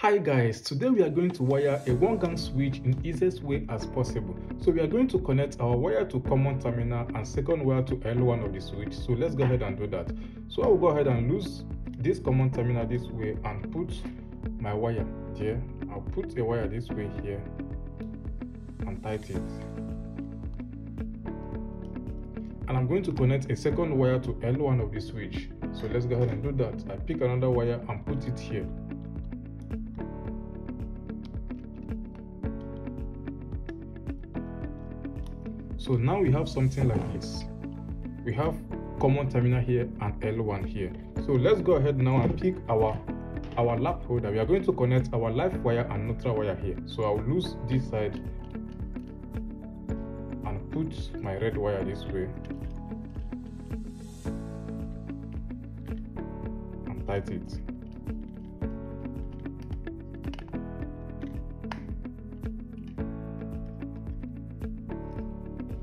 Hi guys, today we are going to wire a one gang switch in easiest way as possible. So we are going to connect our wire to common terminal and second wire to L1 of the switch. So let's go ahead and do that. So I will go ahead and lose this common terminal this way and put my wire here. I'll put a wire this way here and tight it. And I'm going to connect a second wire to L1 of the switch. So let's go ahead and do that. I pick another wire and put it here. So now we have something like this. We have common terminal here and L1 here. So let's go ahead now and pick our our lamp holder. We are going to connect our live wire and neutral wire here. So I'll lose this side and put my red wire this way and tight it.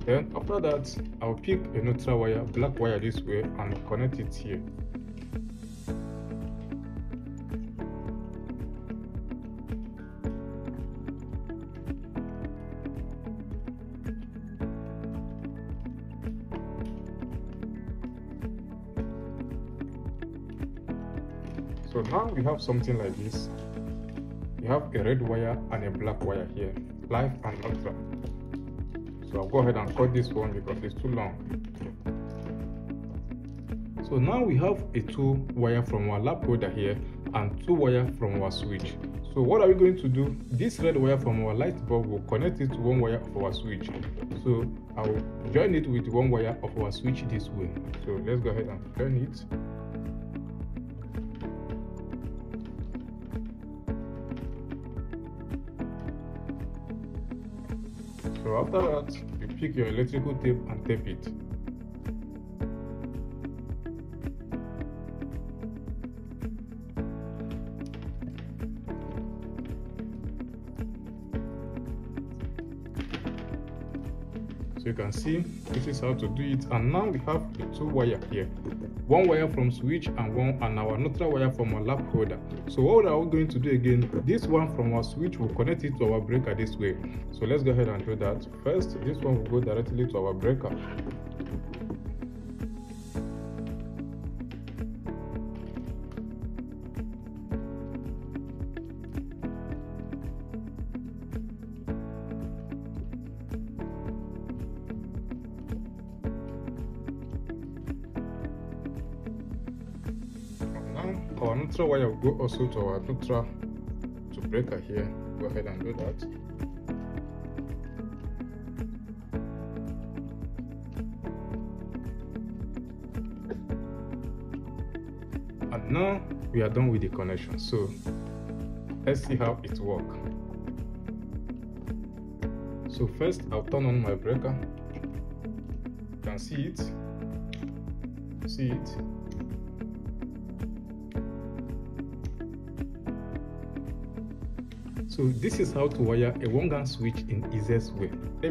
Then after that, I'll pick a neutral wire, black wire this way and connect it here. So now we have something like this. We have a red wire and a black wire here, live and neutral. So I'll go ahead and cut this one because it's too long. So now we have a two wire from our lamp holder here and two wire from our switch. So what are we going to do? This red wire from our light bulb will connect it to one wire of our switch. So I'll join it with one wire of our switch this way. So let's go ahead and join it. So after that, you pick your electrical tape and tape it. So you can see this is how to do it. And now we have the two wire here. One wire from switch and one and our neutral wire from our lamp holder. So what are we going to do again this one from our switch will connect it to our breaker this way. So let's go ahead and do that. First this one will go directly to our breaker our neutral wire will go also to our neutral to breaker here. Go ahead and do that. And now we are done with the connection so let's see how it works so first i'll turn on my breaker. You can see it. See it So this is how to wire a one gang switch in easiest way. Let me